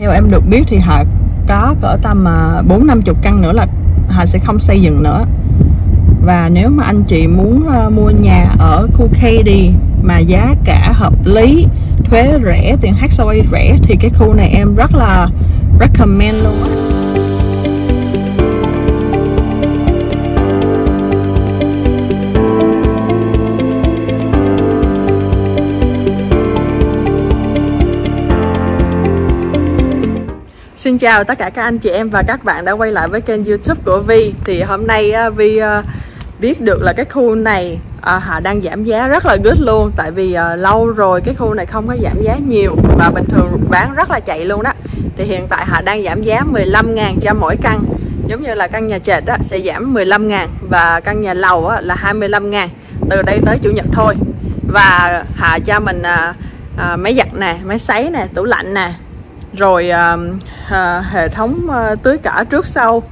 Theo em được biết thì Hà có cỡ tầm à, bốn năm chục căn nữa là Hà sẽ không xây dựng nữa. Và nếu mà anh chị muốn ờ, mua nhà ở khu Katy mà giá cả hợp lý thuế rẻ tiền HOA rẻ thì cái khu này em rất là recommend luôn á. Xin chào tất cả các anh chị em và các bạn đã quay lại với kênh youtube của Vi. Thì hôm nay à, Vi uh, biết được là cái khu này uh, họ đang giảm giá rất là good luôn. Tại vì uh, lâu rồi cái khu này không có giảm giá nhiều Và bình thường bán rất là chạy luôn đó. Thì hiện tại họ đang giảm giá 15 ngàn cho mỗi căn. Giống như là căn nhà trệt đó sẽ giảm 15 ngàn Và căn nhà lầu á, là 25 ngàn. Từ đây tới Chủ nhật thôi. Và họ cho mình uh, uh, máy giặt nè, máy sấy nè, tủ lạnh nè rồi à, à, hệ thống à, tưới cả trước sau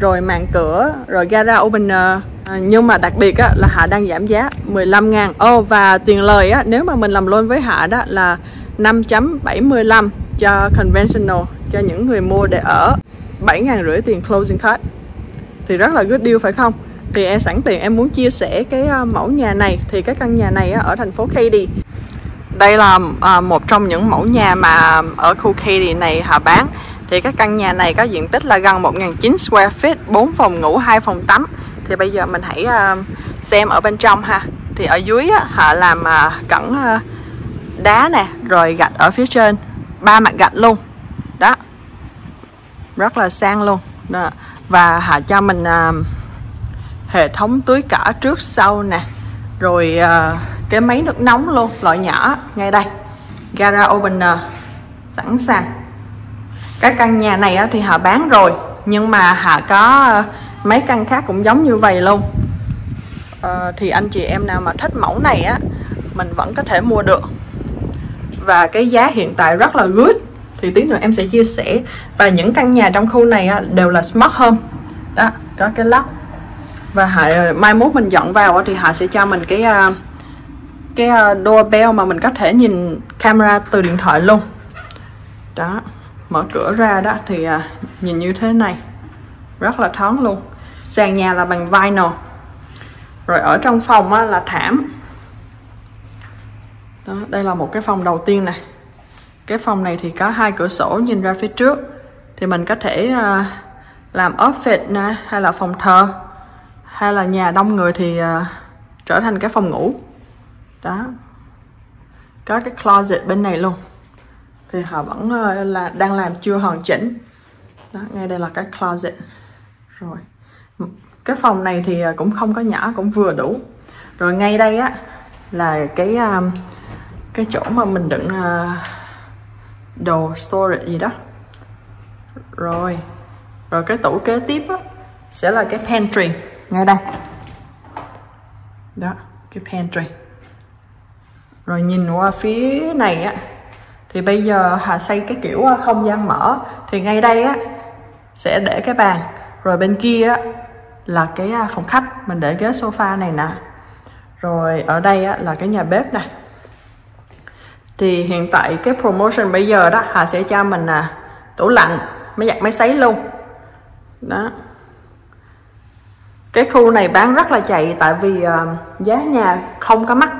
rồi màn cửa rồi gara opener. À, nhưng mà đặc biệt á, là Hạ đang giảm giá 15 ngàn. Ô oh, và tiền lời á, nếu mà mình làm luôn với Hạ đó là 5.75 cho conventional cho những người mua để ở. 7 ngàn rưỡi tiền closing cost. Thì rất là good deal phải không? Thì em sẵn tiền em muốn chia sẻ cái à, mẫu nhà này thì cái căn nhà này á, ở thành phố Katy đây là à, một trong những mẫu nhà mà ở khu Katy này họ bán. Thì cái căn nhà này có diện tích là gần 1.900 square feet 4 phòng ngủ 2 phòng tắm. Thì bây giờ mình hãy uh, xem ở bên trong ha. Thì ở dưới á, họ làm uh, cẩn uh, đá nè rồi gạch ở phía trên. Ba mặt gạch luôn. Đó. Rất là sang luôn. Đó. và họ cho mình uh, hệ thống tưới cỏ trước sau nè. Rồi uh, cái máy nước nóng luôn loại nhỏ. Ngay đây gara opener sẵn sàng. Cái căn nhà này thì họ bán rồi nhưng mà họ có ờ, mấy căn khác cũng giống như vậy luôn. À, thì anh chị em nào mà thích mẫu này á mình vẫn có thể mua được. Và cái giá hiện tại rất là good thì tí nữa em sẽ chia sẻ. Và những căn nhà trong khu này á, đều là smart home. Đó có cái lock. Và họ, ờ, mai mốt mình dọn vào thì họ sẽ cho mình cái uh, cái ờ, doorbell mà mình có thể nhìn camera từ điện thoại luôn. Đó mở cửa ra đó thì ờ, nhìn như thế này. Rất là thoáng luôn. Sàn nhà là bằng vinyl. Rồi ở trong phòng á, là thảm. Đó đây là một cái phòng đầu tiên này. Cái phòng này thì có hai cửa sổ nhìn ra phía trước. Thì mình có thể uh, làm office nè hay là phòng thờ hay là nhà đông người thì uh, trở thành cái phòng ngủ đó. Có cái closet bên này luôn. Thì họ vẫn ờ, là, đang làm chưa hoàn chỉnh. Đó, ngay đây là cái closet. Rồi. Cái phòng này thì ờ, cũng không có nhỏ, cũng vừa đủ. Rồi ngay đây á, là cái ờ, cái chỗ mà mình đựng đồ storage gì đó. Rồi. Rồi cái tủ kế tiếp á, sẽ là cái pantry. Ngay đây. Đó, cái pantry rồi nhìn qua phía này á thì bây giờ hà xây cái kiểu à, không gian mở thì ngay đây á sẽ để cái bàn. Rồi bên kia á là cái à, phòng khách mình để ghế sofa này nè. Rồi ở đây á là cái nhà bếp này thì hiện tại cái promotion bây giờ đó hà sẽ cho mình là tủ lạnh máy giặt máy sấy luôn. Đó. Cái khu này bán rất là chạy tại vì uh, giá nhà không có mắc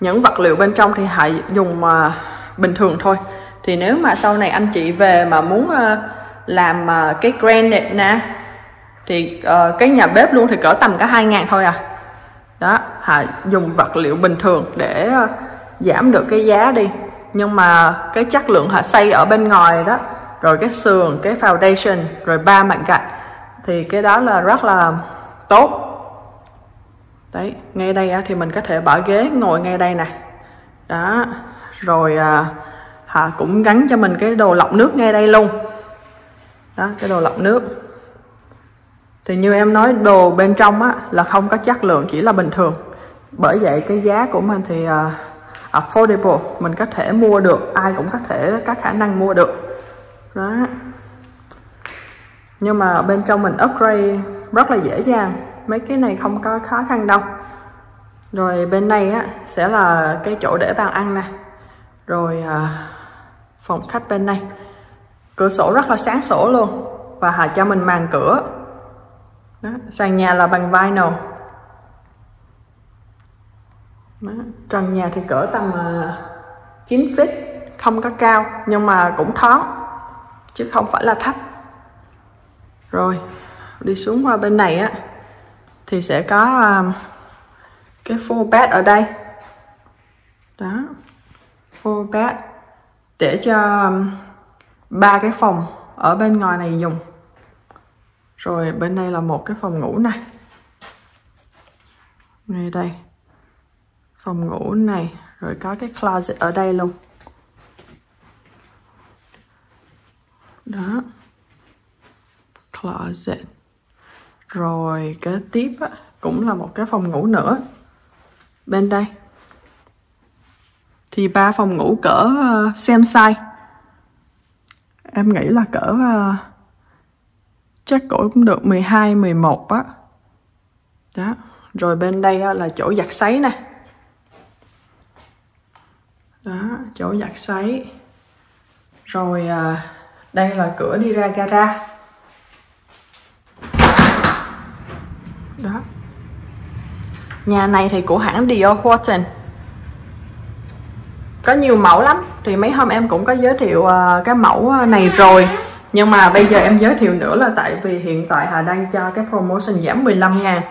những vật liệu bên trong thì hãy dùng uh, bình thường thôi. Thì nếu mà sau này anh chị về mà muốn uh, làm uh, cái granite nè thì uh, cái nhà bếp luôn thì cỡ tầm cả hai ngàn thôi à. Đó hãy dùng vật liệu bình thường để uh, giảm được cái giá đi. Nhưng mà cái chất lượng họ xây ở bên ngoài đó rồi cái sườn cái foundation rồi ba mặt gạch thì cái đó là rất là tốt đấy ngay đây thì mình có thể bỏ ghế ngồi ngay đây nè. Đó rồi à, họ cũng gắn cho mình cái đồ lọc nước ngay đây luôn. Đó cái đồ lọc nước. Thì như em nói đồ bên trong á là không có chất lượng chỉ là bình thường. Bởi vậy cái giá của mình thì uh, affordable mình có thể mua được ai cũng có thể có khả năng mua được. Đó. Nhưng mà bên trong mình upgrade rất là dễ dàng mấy cái này không có khó khăn đâu. Rồi bên này á sẽ là cái chỗ để bàn ăn nè. Rồi à, phòng khách bên này cửa sổ rất là sáng sổ luôn. Và họ cho mình màn cửa. Đó, sàn nhà là bằng vinyl đó, trần nhà thì cỡ tầm à, uh, 9 feet. Không có cao nhưng mà cũng thoáng chứ không phải là thấp. Rồi đi xuống qua bên này á thì sẽ có um, cái full bed ở đây. Đó. Full bed để cho um, ba cái phòng ở bên ngoài này dùng. Rồi bên đây là một cái phòng ngủ này. Ngay đây. Phòng ngủ này rồi có cái closet ở đây luôn. Đó. Closet rồi kế tiếp á, cũng là một cái phòng ngủ nữa. Bên đây. Thì ba phòng ngủ cỡ ờ, uh, xem size. Em nghĩ là cỡ uh, chắc cỡ cũng được 12 11 á. Đó rồi bên đây là chỗ giặt sấy nè. Đó chỗ giặt sấy. Rồi uh, đây là cửa đi ra gara. Đó. Nhà này thì của hãng Dior Horton. Có nhiều mẫu lắm thì mấy hôm em cũng có giới thiệu uh, cái mẫu ờ, này rồi. Nhưng mà bây giờ em giới thiệu nữa là tại vì hiện tại Hà đang cho cái promotion giảm 15 ngàn.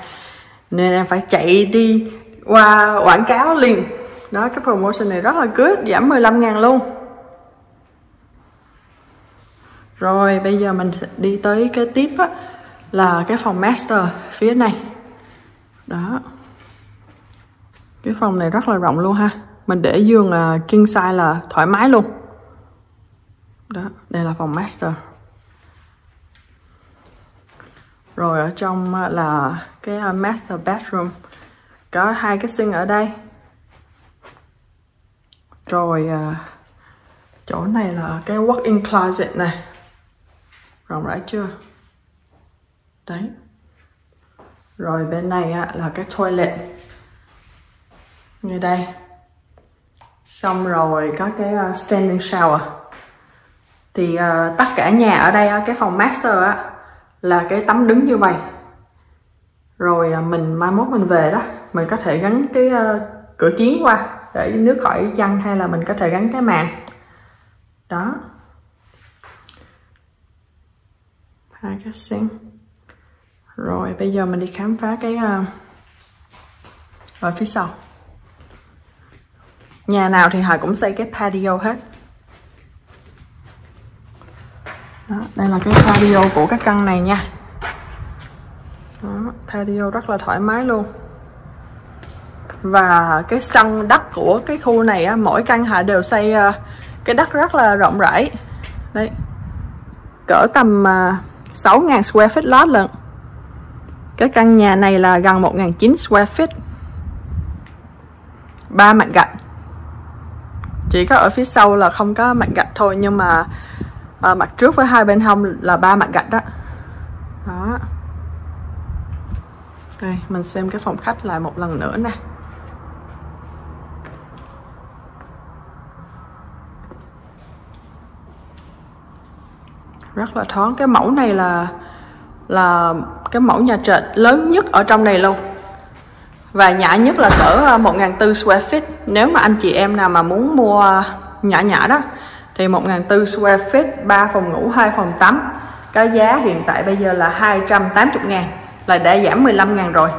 Nên em phải chạy đi qua quảng cáo liền. Đó cái promotion này rất là good giảm 15 ngàn luôn. Rồi bây giờ mình đi tới cái tiếp á, là cái phòng master phía này. Đó. Cái phòng này rất là rộng luôn ha. Mình để giường à, king size là thoải mái luôn. Đó, đây là phòng master. Rồi ở trong à, là cái à, master bedroom. Có hai cái sink ở đây. Rồi chỗ này là cái walk-in closet này. Rộng rãi chưa? Đấy. Rồi bên này á, là cái toilet. Như đây. Xong rồi có cái uh, standing shower. Thì uh, tất cả nhà ở đây cái phòng master á là cái tắm đứng như vậy. Rồi uh, mình mai mốt mình về đó mình có thể gắn cái uh, cửa chiến qua để nước khỏi chăn hay là mình có thể gắn cái màn. Đó. Hai cái sen rồi bây giờ mình đi khám phá cái uh, ở phía sau. Nhà nào thì họ cũng xây cái patio hết. Đó, đây là cái patio của các căn này nha. Đó, patio rất là thoải mái luôn. Và cái sân đất của cái khu này á, mỗi căn họ đều xây uh, cái đất rất là rộng rãi. Đây cỡ tầm ờ, uh, 6.000 square feet lot lận cái căn nhà này là gần 1.900 square feet. Ba mặt gạch. Chỉ có ở phía sau là không có mặt gạch thôi nhưng mà à, mặt trước với hai bên hông là ba mặt gạch đó. Đó. Đây mình xem cái phòng khách lại một lần nữa nè. Rất là thoáng. Cái mẫu này là là cái mẫu nhà trệt lớn nhất ở trong này luôn. Và nhỏ nhất là cỡ à, 1.400 square feet. Nếu mà anh chị em nào mà muốn mua nhỏ nhỏ đó, thì 1.400 square feet 3 phòng ngủ 2 phòng tắm. Cái giá hiện tại bây giờ là 280 ngàn, là đã giảm 15 ngàn rồi.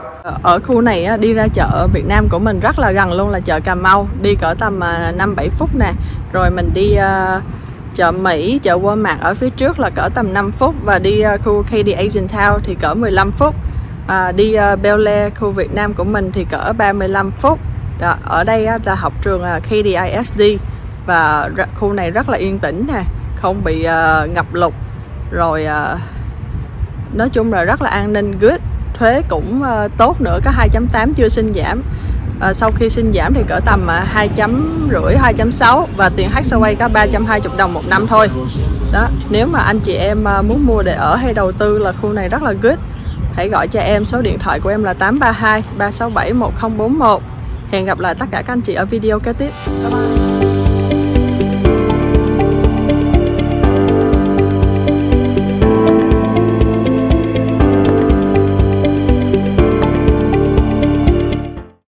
Ở khu này đi ra chợ Việt Nam của mình rất là gần luôn, là chợ Cà Mau. Đi cỡ tầm à, 5-7 phút nè. Rồi mình đi à, chợ Mỹ, chợ Walmart ở phía trước là cỡ tầm 5 phút và đi uh, khu KD Asian Town thì cỡ 15 phút. À, đi uh, Bel Air khu Việt Nam của mình thì cỡ 35 phút. Đó, ở đây uh, là học trường ờ, uh, KDISD và khu này rất là yên tĩnh nè không bị uh, ngập lụt. Rồi uh, nói chung là rất là an ninh good. Thuế cũng uh, tốt nữa có 2.8 chưa xin giảm à, sau khi xin giảm thì cỡ tầm à, hai chấm rưỡi hai chấm sáu và tiền HSWay có 320 đồng một năm thôi. Đó nếu mà anh chị em à, muốn mua để ở hay đầu tư là khu này rất là good. Hãy gọi cho em số điện thoại của em là 832 367 1041 hẹn gặp lại tất cả các anh chị ở video kế tiếp. Bye bye.